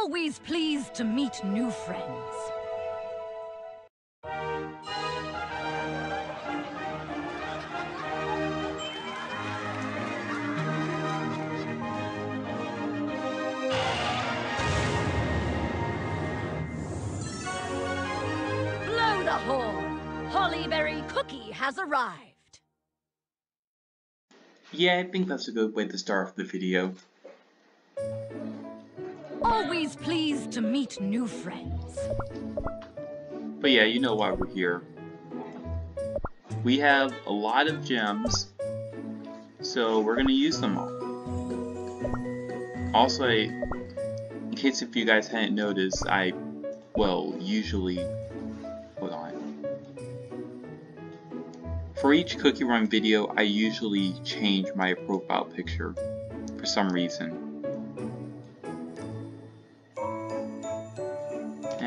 Always pleased to meet new friends. Blow the horn! Hollyberry Cookie has arrived. Yeah, I think that's a good way to start off the video. Always pleased to meet new friends. But yeah, you know why we're here. We have a lot of gems, so we're gonna use them all. Also, I, in case if you guys hadn't noticed, I, well, usually, hold on. For each Cookie Run video, I usually change my profile picture for some reason.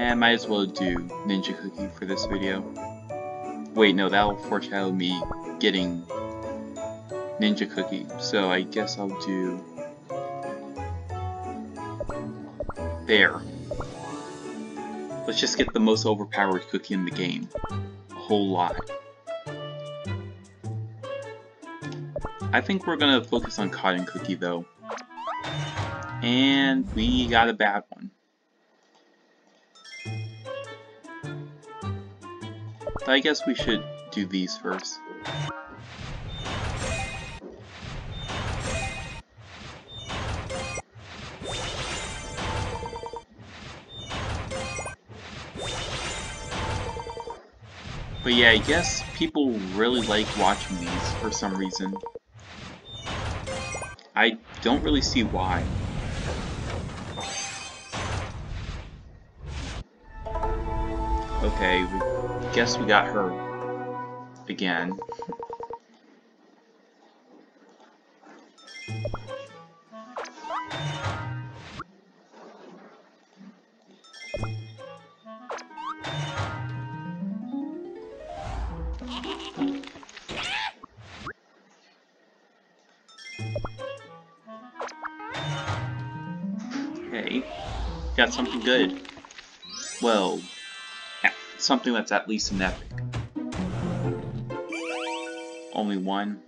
And might as well do Ninja Cookie for this video. Wait, no, that'll foreshadow me getting Ninja Cookie. So I guess I'll do... There. Let's just get the most overpowered cookie in the game. A whole lot. I think we're gonna focus on Cotton Cookie though. And we got a bad one. I guess we should do these first. But yeah, I guess people really like watching these for some reason. I don't really see why. Okay, guess we got her again. Okay, got something good. Well, something that's at least an epic. Only one.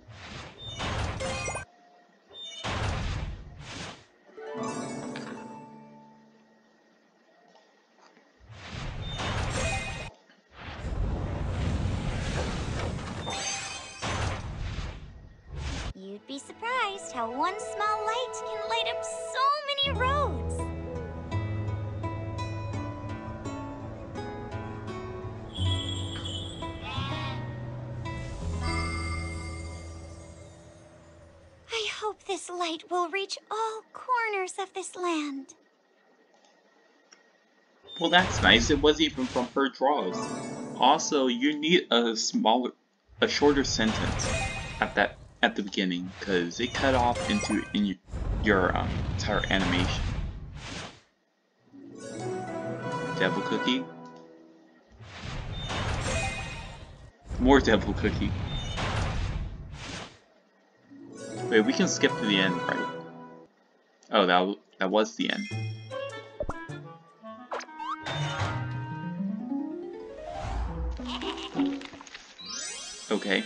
You'd be surprised how one small light can light up so many roads. Light will reach all corners of this land. Well, that's nice. It was even from her draws. Also, you need a smaller, a shorter sentence at that at the beginning because it cut off into in your, um, entire animation. Devil cookie. More devil cookie. Wait, we can skip to the end, right? Oh, that that was the end. Okay.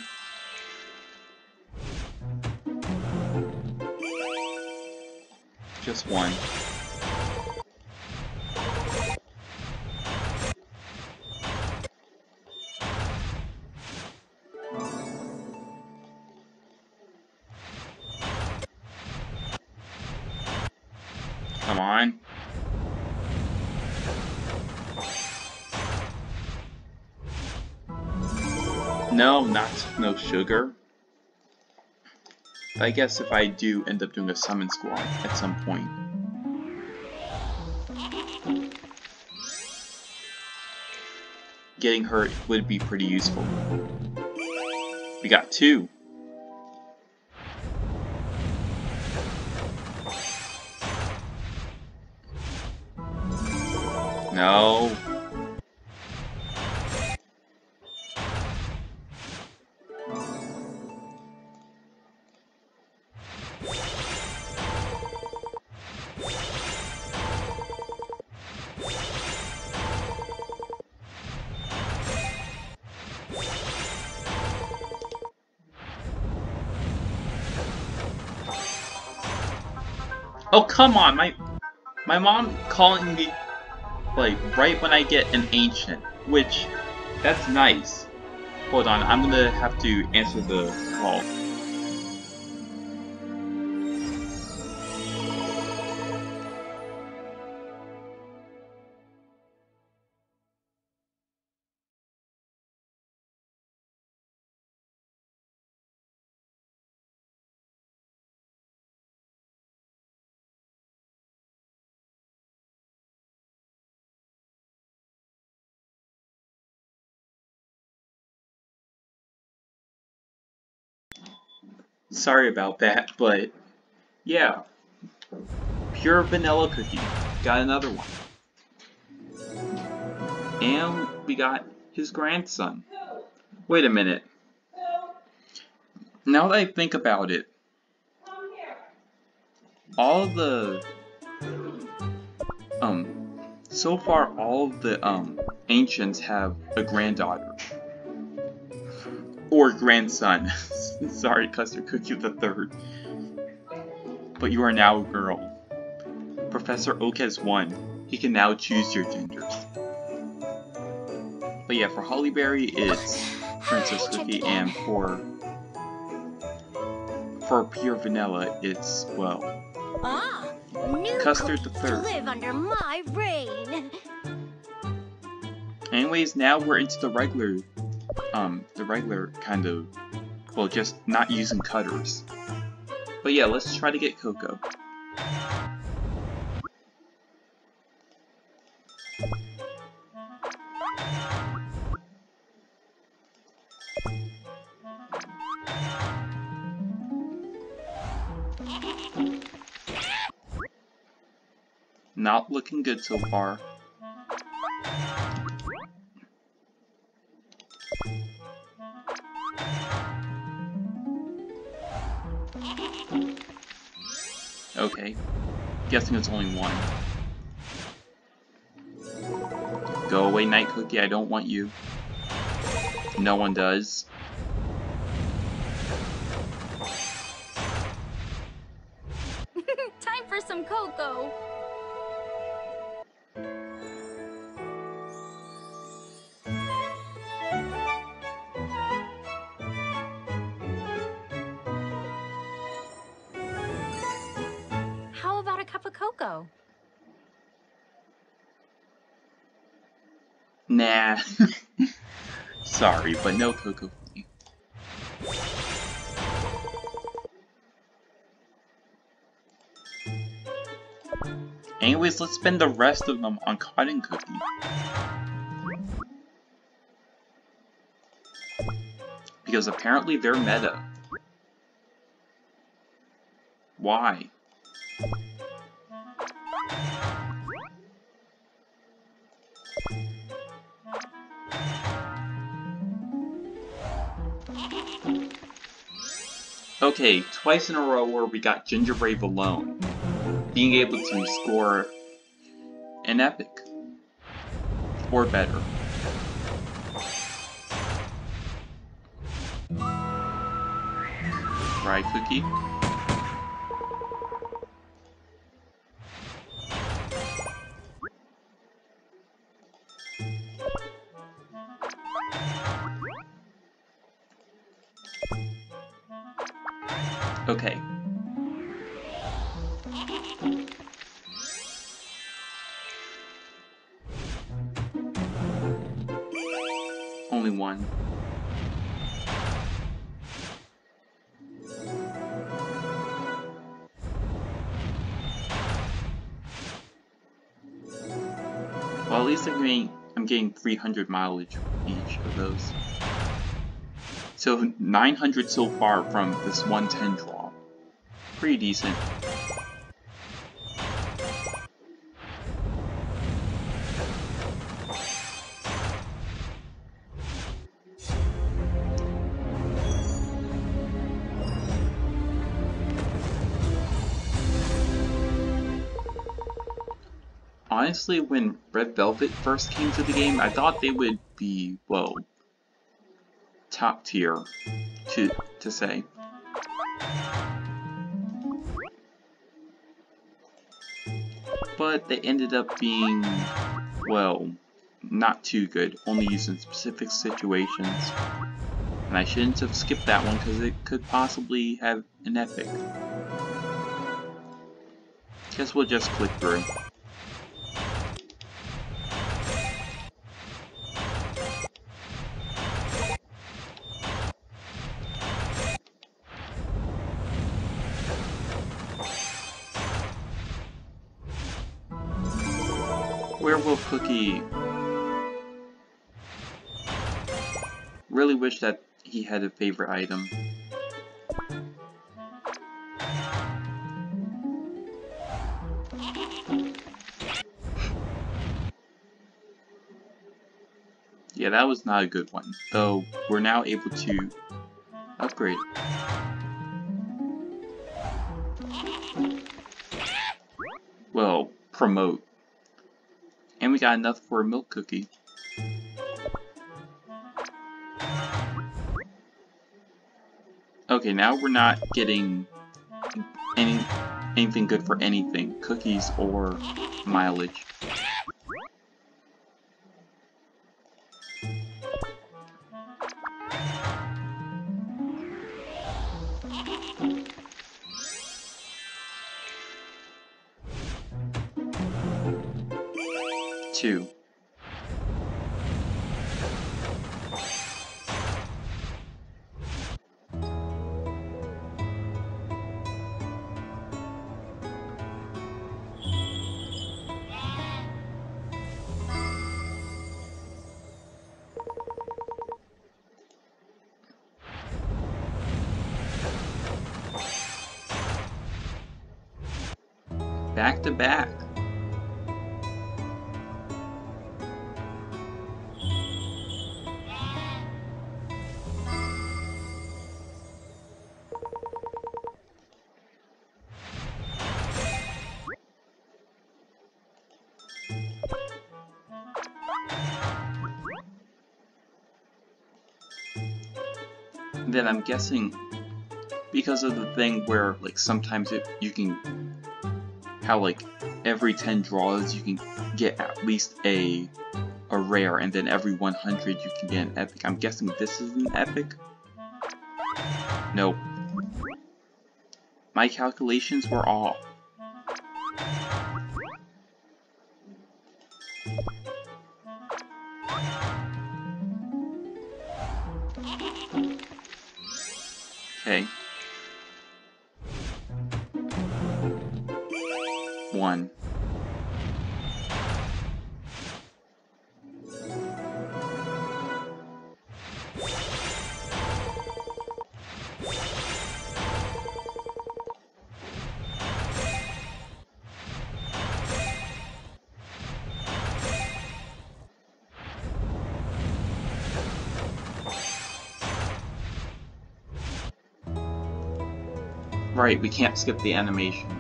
Just one. Sugar. I guess if I do end up doing a summon squad at some point. Getting hurt would be pretty useful. We got two. No. Come on, my my mom calling me, like, right when I get an ancient, which, that's nice. Hold on, I'm gonna have to answer the call. Sorry about that, but yeah. Pure vanilla cookie. Got another one. And we got his grandson. Wait a minute. Now that I think about it, all the um so far all the um ancients have a granddaughter or grandson. Sorry, Custard Cookie the Third. But you are now a girl. Professor Oak has won. He can now choose your genders. But yeah, for Hollyberry, it's Princess Cookie, and for for Pure Vanilla, it's well, Ah, new Custard the Third. live under my reign. Anyways, now we're into the regular, um, the regular kind of, well, just not using cutters. But yeah, let's try to get Cocoa. Not looking good so far. Okay. Guessing it's only one. Go away, Knight Cookie, I don't want you. No one does. Time for some cocoa. But no Cocoa for me. Anyways, let's spend the rest of them on Cotton Cookie. Because apparently they're meta. Why? Okay, twice in a row where we got Ginger Brave alone, being able to score an epic. Or better. Right, Cookie? Only one. Well, at least I'm getting, I'm getting 300 mileage each of those. So 900 so far from this 110 draw. Pretty decent. Honestly, when Red Velvet first came to the game, I thought they would be, well, top tier, to, to say. but they ended up being, well, not too good, only used in specific situations. And I shouldn't have skipped that one because it could possibly have an epic. Guess we'll just click through. Had a favorite item. Yeah, that was not a good one, though we're now able to upgrade. Well, promote. And we got enough for a milk cookie. Okay, now we're not getting any anything good for anything, cookies or mileage. Back to back. Then I'm guessing because of the thing where like sometimes it, you can how like every 10 draws you can get at least a a rare and then every 100 you can get an epic. I'm guessing this is an epic? Nope. My calculations were off. Okay. One. Right, we can't skip the animation.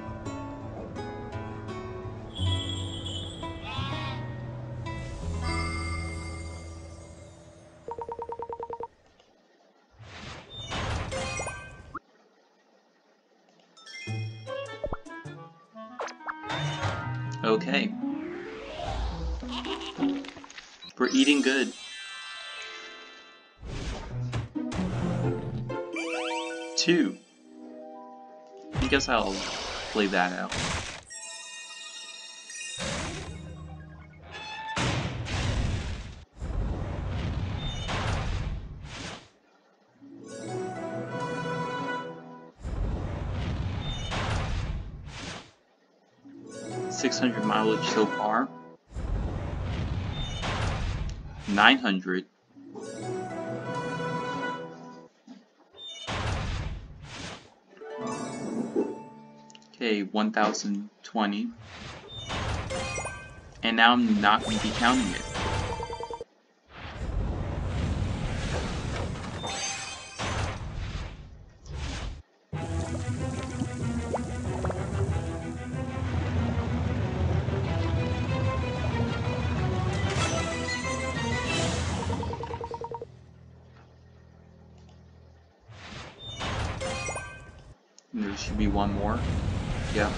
Okay. We're eating good. Two. I guess I'll play that out. Mileage so far. Nine hundred. Okay, 1020. And now I'm not going to be counting it. Should be one more. Yeah.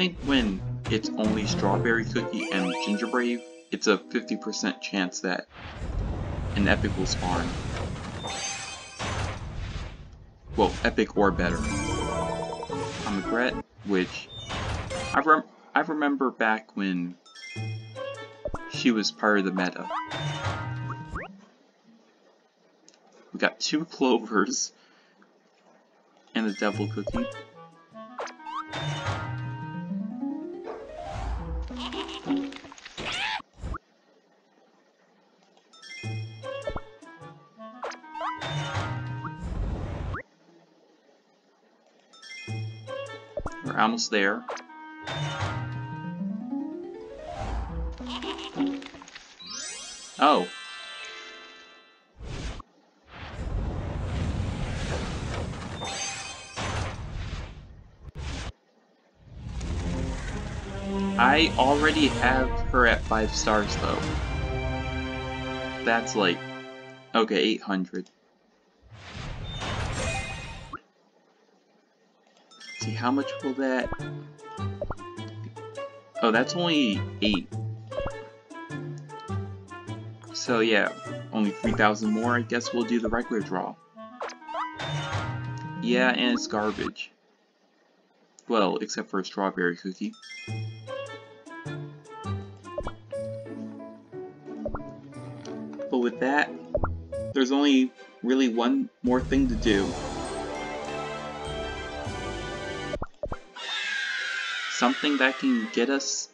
Think when it's only strawberry cookie and Gingerbrave, it's a 50% chance that an epic will spawn. Well, epic or better. I'm regret, which I rem I remember back when she was part of the meta. We got two clovers and a devil cookie. Almost there. Oh. I already have her at 5 stars though. That's like, okay, 800. See, how much will that... Oh, that's only 8. So yeah, only 3,000 more, I guess we'll do the regular draw. Yeah, and it's garbage. Well, except for a strawberry cookie. But with that, there's only really one more thing to do. Something that can get us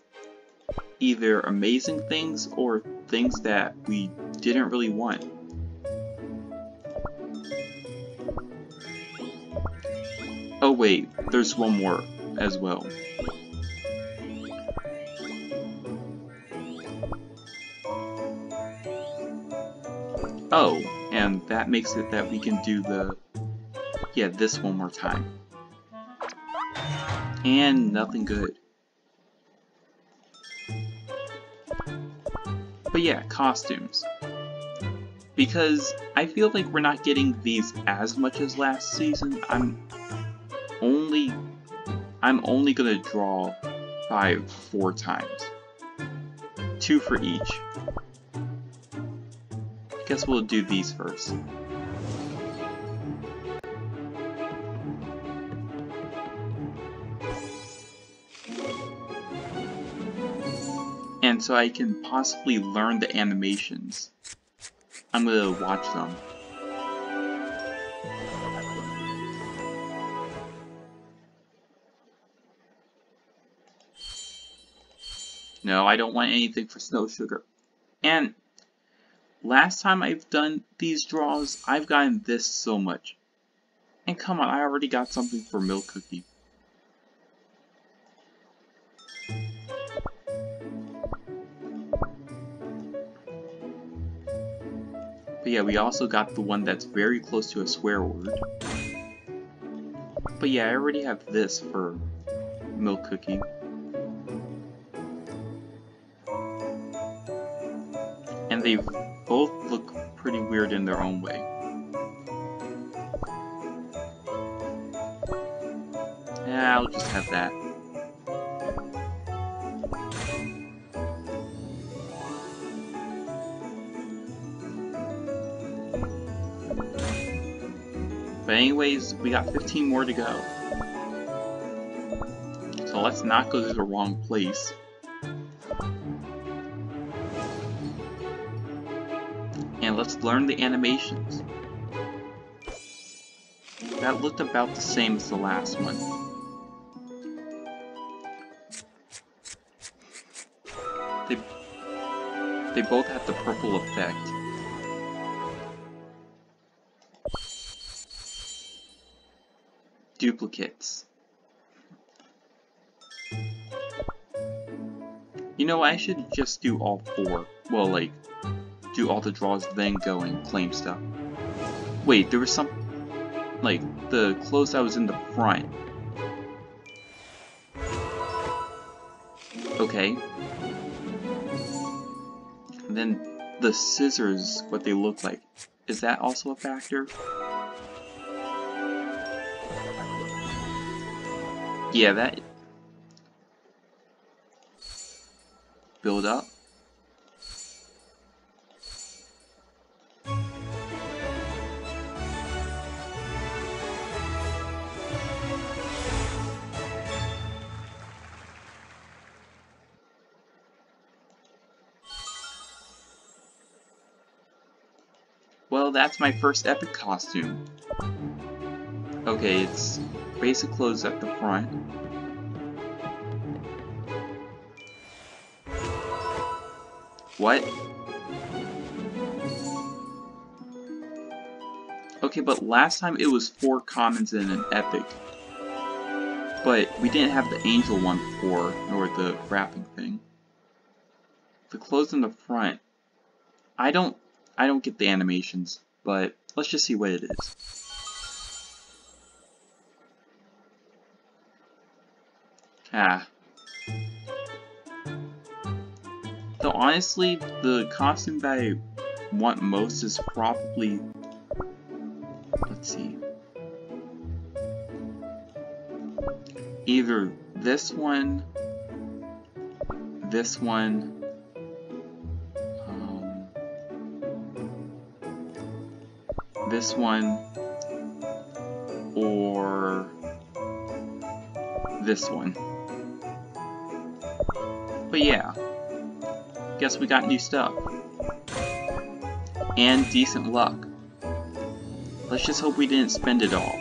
either amazing things or things that we didn't really want. Oh wait, there's one more as well. Oh, and that makes it that we can do the... Yeah, this one more time. And nothing good. But yeah, costumes. Because I feel like we're not getting these as much as last season. I'm only I'm only gonna draw five four times. Two for each. I Guess we'll do these first. So I can possibly learn the animations. I'm gonna watch them. No, I don't want anything for Snow Sugar. And last time I've done these draws, I've gotten this so much. And come on, I already got something for Milk Cookie. But yeah, we also got the one that's very close to a swear word. But yeah, I already have this for Milk Cookie. And they both look pretty weird in their own way. Yeah, I'll just have that. But anyways, we got 15 more to go. So let's not go to the wrong place. And let's learn the animations. That looked about the same as the last one. They, they both have the purple effect. Duplicates. You know, I should just do all four. Well, like, do all the draws, then go and claim stuff. Wait, there was some... Like, the clothes that was in the front. Okay. And then the scissors, what they look like. Is that also a factor? Yeah, that... Build up. Well, that's my first epic costume. Okay, it's basic clothes at the front. What? Okay, but last time it was four commons and an epic. But we didn't have the angel one before, nor the wrapping thing. The clothes in the front. I don't I don't get the animations, but let's just see what it is. Ah. Though honestly, the costume that I want most is probably... Let's see. Either this one, this one, this one or this one. But yeah, guess we got new stuff. And decent luck. Let's just hope we didn't spend it all.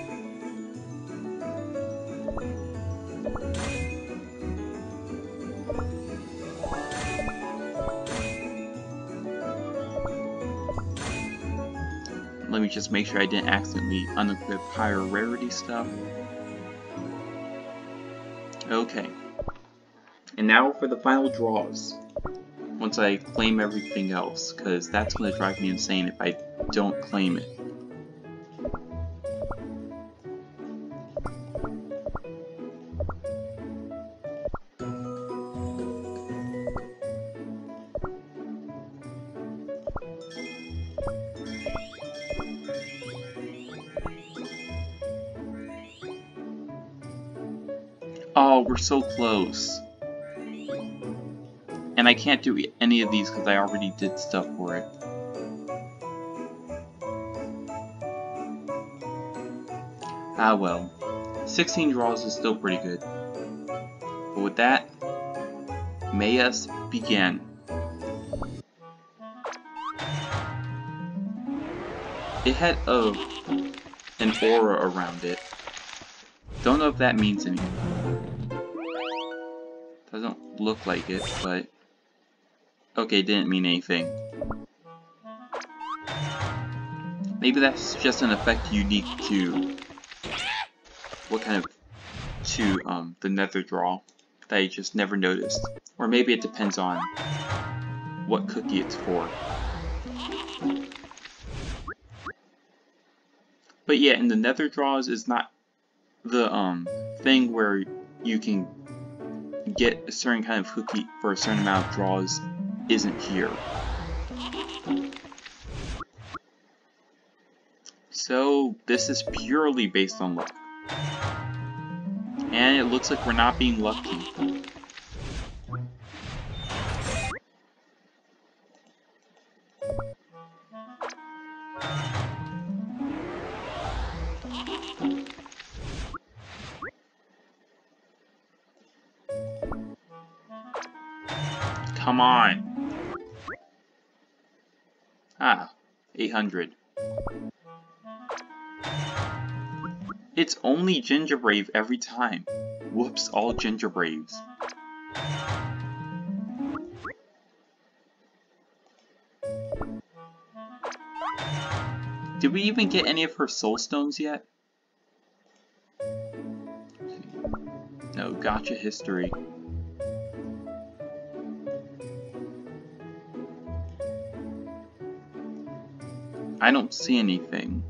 Let me just make sure I didn't accidentally unequip higher rarity stuff. Okay. And now for the final draws. Once I claim everything else, because that's going to drive me insane if I don't claim it. Oh, we're so close. And I can't do any of these because I already did stuff for it. Ah well. 16 draws is still pretty good. But with that, may us begin. It had a, an aura around it. Don't know if that means anything. Doesn't look like it, but... Okay, didn't mean anything. Maybe that's just an effect unique to... What kind of... To, um, the nether draw that I just never noticed. Or maybe it depends on what cookie it's for. But yeah, in the nether draws is not the um thing where you can get a certain kind of cookie for a certain amount of draws isn't here. So this is purely based on luck. And it looks like we're not being lucky. Come on. 800. It's only Gingerbrave every time. Whoops, all Gingerbraves. Did we even get any of her soul stones yet? No, gacha history. I don't see anything.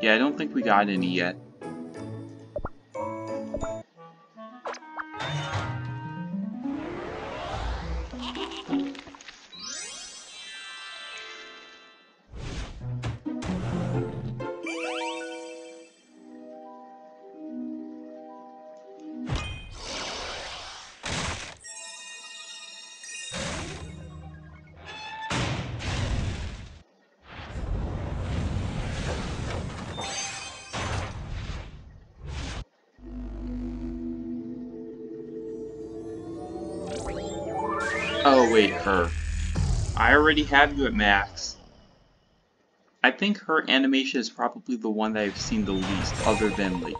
Yeah, I don't think we got any yet. I already have you at max. I think her animation is probably the one that I've seen the least, other than like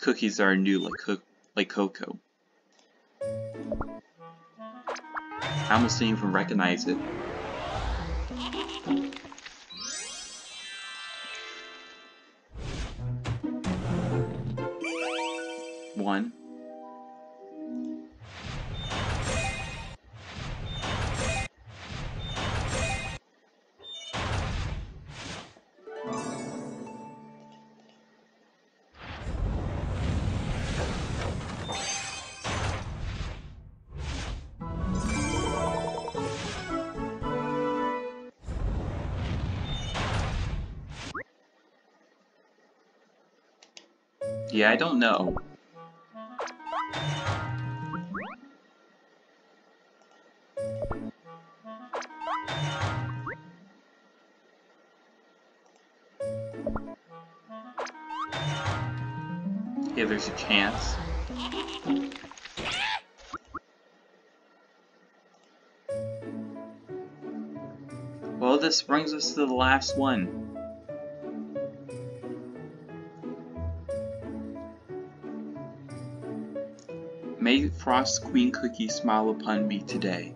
cookies that are new, like like Cocoa. I almost didn't even recognize it. One. Yeah, I don't know. Yeah, there's a chance. Well, this brings us to the last one. Frost Queen Cookie smile upon me today.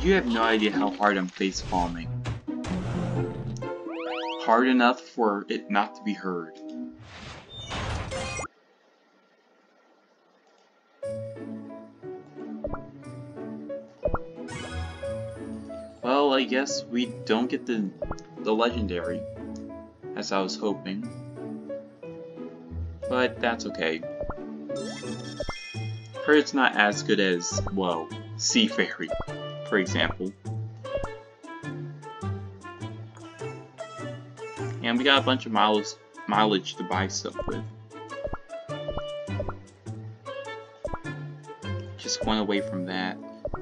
You have no idea how hard I'm face palming. Hard enough for it not to be heard. Well, I guess we don't get the, the legendary, as I was hoping but that's okay. Heard it's not as good as, well, Sea Fairy, for example. And we got a bunch of miles, mileage to buy stuff with. Just one away from that.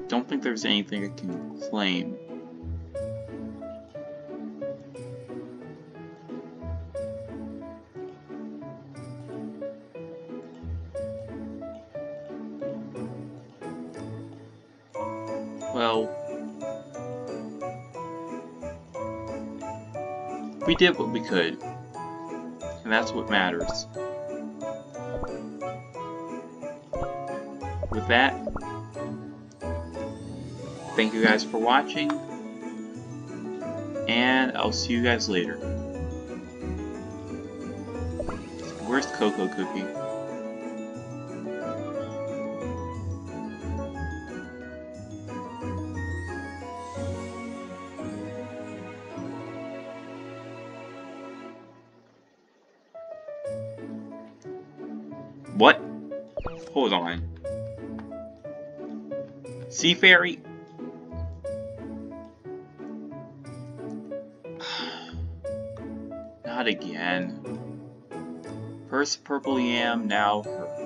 Don't think there's anything I can claim. We did what we could, and that's what matters. With that, thank you guys for watching, and I'll see you guys later. Where's Cocoa Cookie? On. Sea Fairy? Not again. First Purple Yam, now her.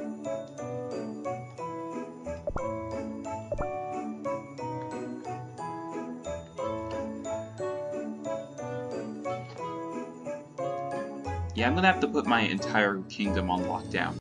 Yeah, I'm gonna have to put my entire kingdom on lockdown.